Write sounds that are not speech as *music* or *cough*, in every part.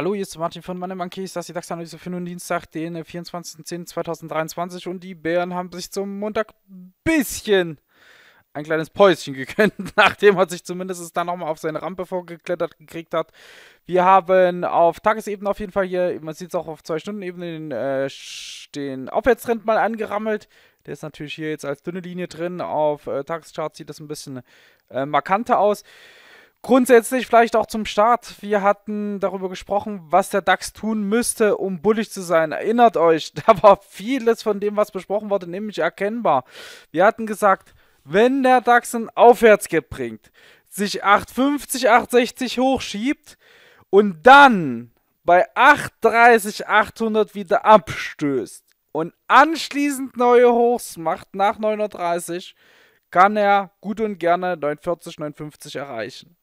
Hallo, hier ist Martin von Money Monkeys. Das ist die DAX-Analyse für den Dienstag, den 24.10.2023 und die Bären haben sich zum Montag ein bisschen ein kleines Päuschen *laughs* gegönnt, nachdem er sich zumindest dann nochmal auf seine Rampe vorgeklettert gekriegt hat. Wir haben auf Tagesebene auf jeden Fall hier, man sieht es auch auf 2-Stunden-Ebene, den, äh, den Aufwärtstrend mal angerammelt. Der ist natürlich hier jetzt als dünne Linie drin. Auf äh, Tageschart sieht das ein bisschen äh, markanter aus. Grundsätzlich vielleicht auch zum Start. Wir hatten darüber gesprochen, was der DAX tun müsste, um bullig zu sein. Erinnert euch, *laughs* da war vieles von dem, was besprochen wurde, nämlich erkennbar. Wir hatten gesagt, wenn der DAX ein Aufwärtsgap bringt, sich 850, 860 hochschiebt und dann bei 830, 800 wieder abstößt und anschließend neue Hochs macht nach 930, kann er gut und gerne 940, 950 erreichen.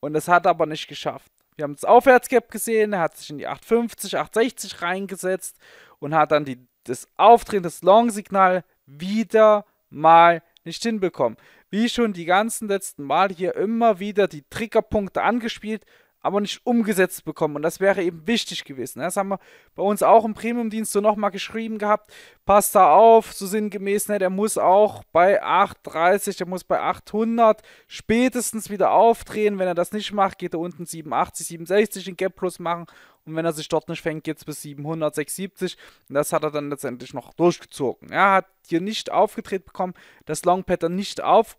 Und das hat er aber nicht geschafft. Wir haben das Aufwärtsgap gesehen, er hat sich in die 850, 860 reingesetzt und hat dann die, das Aufdrehen, das Long-Signal wieder mal nicht hinbekommen. Wie schon die ganzen letzten Mal hier immer wieder die Triggerpunkte angespielt, aber nicht umgesetzt bekommen. Und das wäre eben wichtig gewesen. Das haben wir bei uns auch im Premium-Dienst so nochmal geschrieben gehabt. Passt da auf, so sinngemäß, ne, der muss auch bei 830, der muss bei 800 spätestens wieder aufdrehen. Wenn er das nicht macht, geht er unten 87, 67 in Gap Plus machen. Und wenn er sich dort nicht fängt, geht es bis 700, 670. Und das hat er dann letztendlich noch durchgezogen. Er hat hier nicht aufgedreht bekommen, das Long Pattern nicht auf,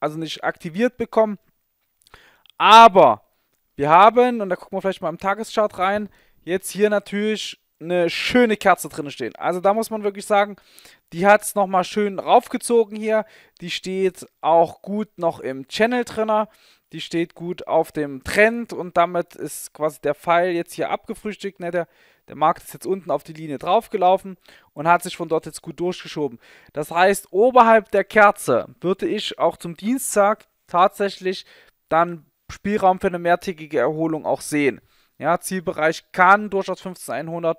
also nicht aktiviert bekommen. Aber wir haben, und da gucken wir vielleicht mal im Tageschart rein, jetzt hier natürlich eine schöne Kerze drin stehen. Also da muss man wirklich sagen, die hat es nochmal schön raufgezogen hier. Die steht auch gut noch im Channel drin. Die steht gut auf dem Trend und damit ist quasi der Pfeil jetzt hier abgefrühstückt. Ne? Der, der Markt ist jetzt unten auf die Linie draufgelaufen und hat sich von dort jetzt gut durchgeschoben. Das heißt, oberhalb der Kerze würde ich auch zum Dienstag tatsächlich dann Spielraum für eine mehrtägige Erholung auch sehen. Ja, Zielbereich kann durchaus 15100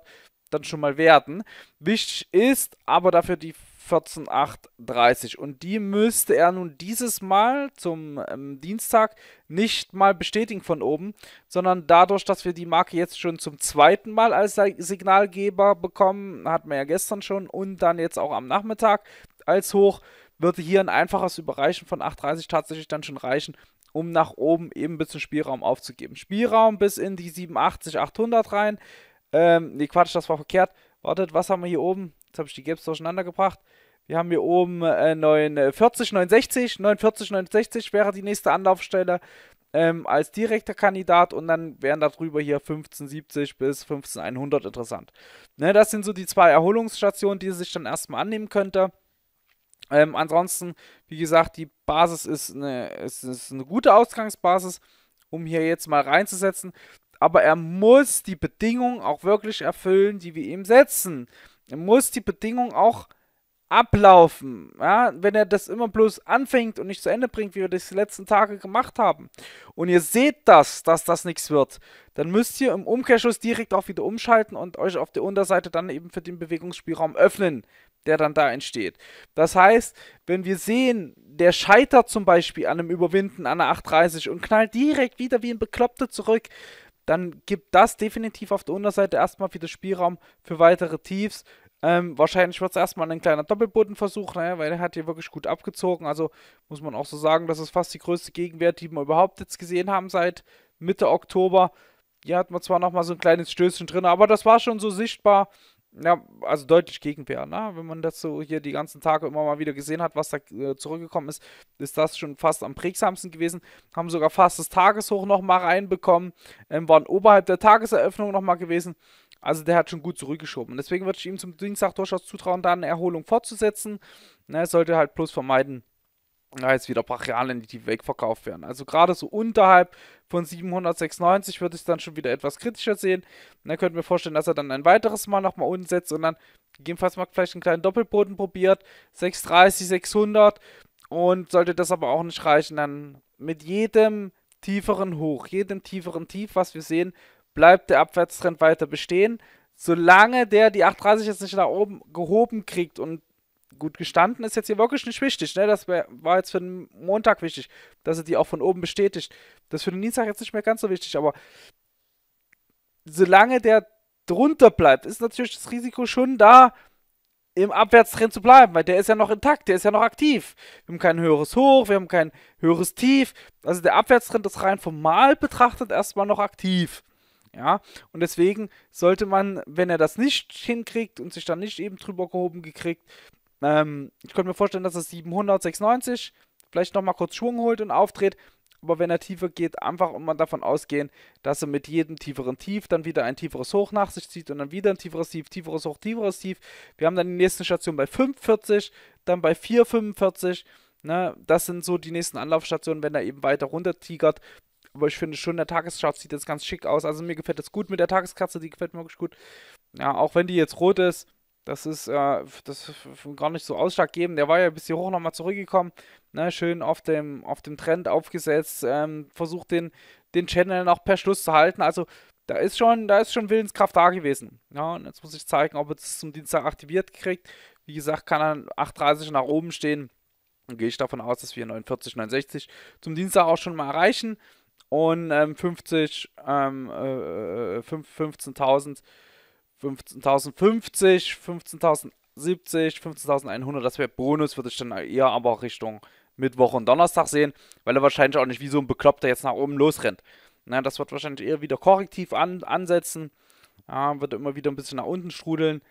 dann schon mal werden. Wichtig ist aber dafür die 14,830 und die müsste er nun dieses Mal zum ähm, Dienstag nicht mal bestätigen von oben, sondern dadurch, dass wir die Marke jetzt schon zum zweiten Mal als Signalgeber bekommen, hatten wir ja gestern schon und dann jetzt auch am Nachmittag als hoch, würde hier ein einfaches Überreichen von 830 tatsächlich dann schon reichen, um nach oben eben ein bisschen Spielraum aufzugeben. Spielraum bis in die 87, 800 rein. Ähm, nee, Quatsch, das war verkehrt. Wartet, was haben wir hier oben? Jetzt habe ich die Gaps durcheinander gebracht. Wir haben hier oben äh, 49, 69. 49, 69 wäre die nächste Anlaufstelle ähm, als direkter Kandidat und dann wären darüber hier 1570 bis 15100 interessant. Ne, das sind so die zwei Erholungsstationen, die sich dann erstmal annehmen könnte. Ähm, ansonsten, wie gesagt, die Basis ist eine, ist, ist eine gute Ausgangsbasis, um hier jetzt mal reinzusetzen. Aber er muss die Bedingungen auch wirklich erfüllen, die wir ihm setzen. Er muss die Bedingungen auch ablaufen. Ja, wenn er das immer bloß anfängt und nicht zu Ende bringt, wie wir das die letzten Tage gemacht haben, und ihr seht das, dass das nichts wird, dann müsst ihr im Umkehrschluss direkt auch wieder umschalten und euch auf der Unterseite dann eben für den Bewegungsspielraum öffnen, der dann da entsteht. Das heißt, wenn wir sehen, der scheitert zum Beispiel an einem Überwinden an einer 830 und knallt direkt wieder wie ein Bekloppter zurück, dann gibt das definitiv auf der Unterseite erstmal wieder Spielraum für weitere Tiefs ähm, wahrscheinlich wird es erstmal ein kleiner Doppelbodenversuch, ne, weil er hat hier wirklich gut abgezogen. Also muss man auch so sagen, das ist fast die größte Gegenwert, die wir überhaupt jetzt gesehen haben seit Mitte Oktober. Hier hat man zwar nochmal so ein kleines Stößchen drin, aber das war schon so sichtbar. Ja, also deutlich Gegenwehr, ne? Wenn man das so hier die ganzen Tage immer mal wieder gesehen hat, was da äh, zurückgekommen ist, ist das schon fast am prägsamsten gewesen. Haben sogar fast das Tageshoch nochmal reinbekommen, ähm, waren oberhalb der Tageseröffnung nochmal gewesen. Also der hat schon gut zurückgeschoben. Deswegen würde ich ihm zum Dienstag durchaus zutrauen, da eine Erholung fortzusetzen. Ne, sollte halt bloß vermeiden, jetzt wieder brachial in die Tiefe wegverkauft werden. Also gerade so unterhalb von 796 würde ich es dann schon wieder etwas kritischer sehen. Und dann könnte mir vorstellen, dass er dann ein weiteres Mal nochmal unten setzt und dann gegebenenfalls mal vielleicht einen kleinen Doppelboden probiert. 630, 600 und sollte das aber auch nicht reichen, dann mit jedem tieferen Hoch, jedem tieferen Tief, was wir sehen, bleibt der Abwärtstrend weiter bestehen. Solange der die 830 jetzt nicht nach oben gehoben kriegt und gut gestanden ist jetzt hier wirklich nicht wichtig. Ne? Das wär, war jetzt für den Montag wichtig, dass er die auch von oben bestätigt. Das ist für den Dienstag jetzt nicht mehr ganz so wichtig, aber solange der drunter bleibt, ist natürlich das Risiko schon da, im Abwärtstrend zu bleiben, weil der ist ja noch intakt, der ist ja noch aktiv. Wir haben kein höheres Hoch, wir haben kein höheres Tief. Also der Abwärtstrend ist rein formal betrachtet erstmal noch aktiv. Ja, und deswegen sollte man, wenn er das nicht hinkriegt und sich dann nicht eben drüber gehoben gekriegt, ähm, ich könnte mir vorstellen, dass er 796 vielleicht nochmal kurz Schwung holt und aufdreht, aber wenn er tiefer geht, einfach immer davon ausgehen, dass er mit jedem tieferen Tief dann wieder ein tieferes Hoch nach sich zieht und dann wieder ein tieferes Tief, tieferes Hoch, tieferes Tief. Wir haben dann die nächste Station bei 5,40, dann bei 4,45. Ne? Das sind so die nächsten Anlaufstationen, wenn er eben weiter runter tigert. Aber ich finde schon, der Tageschart sieht jetzt ganz schick aus. Also mir gefällt das gut mit der Tageskatze, die gefällt mir wirklich gut. Ja, auch wenn die jetzt rot ist, das ist, äh, das ist gar nicht so ausschlaggebend. Der war ja bis hier hoch nochmal zurückgekommen. Ne, schön auf dem, auf dem Trend aufgesetzt. Ähm, versucht den, den Channel noch per Schluss zu halten. Also da ist schon, da ist schon Willenskraft da gewesen. Ja, und jetzt muss ich zeigen, ob er es zum Dienstag aktiviert kriegt. Wie gesagt, kann er 8,30 nach oben stehen. Dann gehe ich davon aus, dass wir 49, 69 zum Dienstag auch schon mal erreichen. Und ähm, 50, ähm, äh, 15.000 15.050, 15.070, 15.100, das wäre Bonus, würde ich dann eher aber Richtung Mittwoch und Donnerstag sehen, weil er wahrscheinlich auch nicht wie so ein Bekloppter jetzt nach oben losrennt. Na, das wird wahrscheinlich eher wieder korrektiv an, ansetzen, ja, wird immer wieder ein bisschen nach unten strudeln,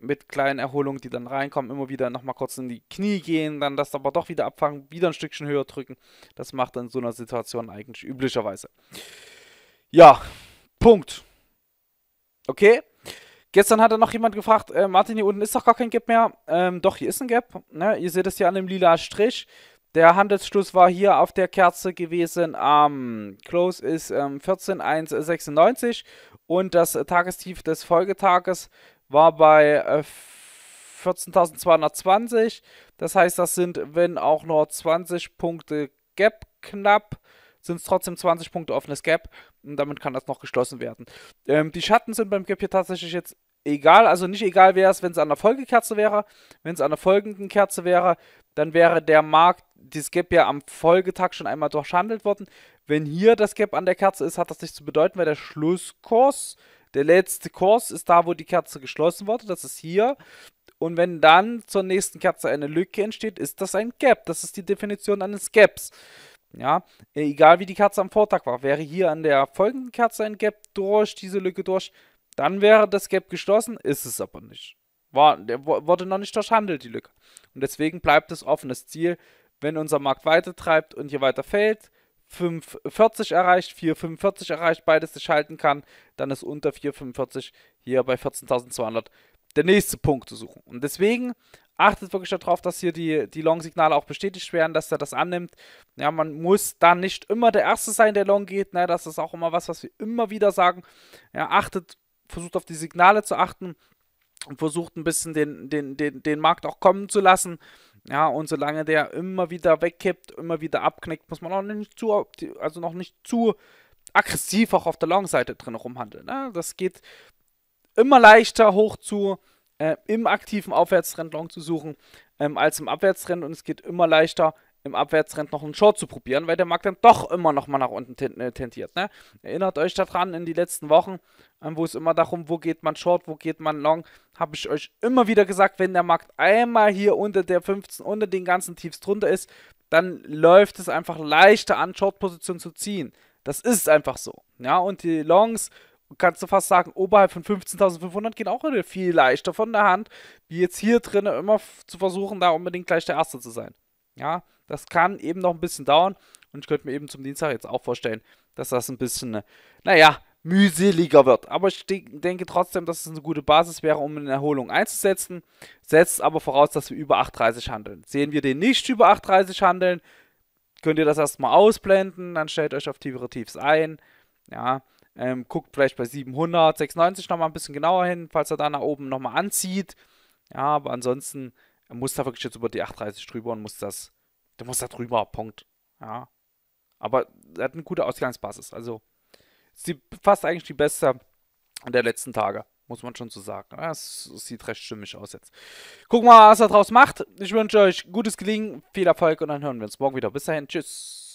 mit kleinen Erholungen, die dann reinkommen, immer wieder nochmal kurz in die Knie gehen, dann das aber doch wieder abfangen, wieder ein Stückchen höher drücken. Das macht in so einer Situation eigentlich üblicherweise. Ja, Punkt. Okay. Gestern hat er noch jemand gefragt, äh, Martin, hier unten ist doch gar kein Gap mehr. Ähm, doch, hier ist ein Gap. Ne? Ihr seht es hier an dem lila Strich. Der Handelsschluss war hier auf der Kerze gewesen. Am ähm, Close ist ähm, 14.196 und das Tagestief des Folgetages war bei äh, 14.220. Das heißt, das sind, wenn auch nur 20 Punkte Gap knapp, sind es trotzdem 20 Punkte offenes Gap und damit kann das noch geschlossen werden. Ähm, die Schatten sind beim Gap hier tatsächlich jetzt egal, also nicht egal wäre es, wenn es an der Folgekerze wäre. Wenn es an der folgenden Kerze wäre, dann wäre der Markt, dieses Gap ja am Folgetag schon einmal durchhandelt worden. Wenn hier das Gap an der Kerze ist, hat das nichts zu bedeuten, weil der Schlusskurs, der letzte Kurs ist da, wo die Kerze geschlossen wurde. Das ist hier. Und wenn dann zur nächsten Kerze eine Lücke entsteht, ist das ein Gap. Das ist die Definition eines Gaps. Ja, egal wie die Kerze am Vortag war, wäre hier an der folgenden Kerze ein Gap durch diese Lücke durch, dann wäre das Gap geschlossen, ist es aber nicht. War, wurde noch nicht durchhandelt, die Lücke. Und deswegen bleibt es offenes Ziel, wenn unser Markt weiter treibt und hier weiter fällt, 5,40 erreicht, 4,45 erreicht, beides sich halten kann, dann ist unter 4,45 hier bei 14.200 der nächste Punkt zu suchen. Und deswegen achtet wirklich darauf, dass hier die, die Long-Signale auch bestätigt werden, dass er das annimmt. Ja, man muss da nicht immer der Erste sein, der Long geht. Ne? Das ist auch immer was, was wir immer wieder sagen. Ja, achtet versucht auf die Signale zu achten und versucht ein bisschen den, den, den, den Markt auch kommen zu lassen. Ja, und solange der immer wieder wegkippt, immer wieder abknickt, muss man auch nicht zu, also noch nicht zu aggressiv auch auf der Long-Seite drin rumhandeln. Ne? Das geht immer leichter hoch zu, äh, im aktiven Aufwärtstrend Long zu suchen, ähm, als im Abwärtstrend und es geht immer leichter im Abwärtstrend noch einen Short zu probieren, weil der Markt dann doch immer noch mal nach unten äh, tendiert. Ne? Erinnert euch daran, in die letzten Wochen, ähm, wo es immer darum, wo geht man Short, wo geht man Long, habe ich euch immer wieder gesagt, wenn der Markt einmal hier unter der 15, unter den ganzen Tiefs drunter ist, dann läuft es einfach leichter an, Short-Position zu ziehen. Das ist einfach so. Ja, und die Longs kannst du fast sagen, oberhalb von 15.500 gehen auch viel leichter von der Hand, wie jetzt hier drinnen immer zu versuchen, da unbedingt gleich der Erste zu sein. Ja, das kann eben noch ein bisschen dauern. Und ich könnte mir eben zum Dienstag jetzt auch vorstellen, dass das ein bisschen, naja, mühseliger wird. Aber ich denke trotzdem, dass es eine gute Basis wäre, um eine Erholung einzusetzen. Setzt aber voraus, dass wir über 8,30 handeln. Sehen wir den nicht über 8,30 handeln, könnt ihr das erstmal ausblenden. Dann stellt euch auf tiefere Tiefs ein. Ja, ähm, guckt vielleicht bei 700, 96 nochmal ein bisschen genauer hin, falls er da nach oben nochmal anzieht. Ja, aber ansonsten muss da wirklich jetzt über die 830 drüber und muss das, der muss da drüber, Punkt. Ja. Aber er hat eine gute Ausgangsbasis. Also, sie fast eigentlich die beste der letzten Tage. Muss man schon so sagen. Das sieht recht stimmig aus jetzt. Gucken wir mal, was er draus macht. Ich wünsche euch gutes Gelingen, viel Erfolg und dann hören wir uns morgen wieder. Bis dahin, tschüss.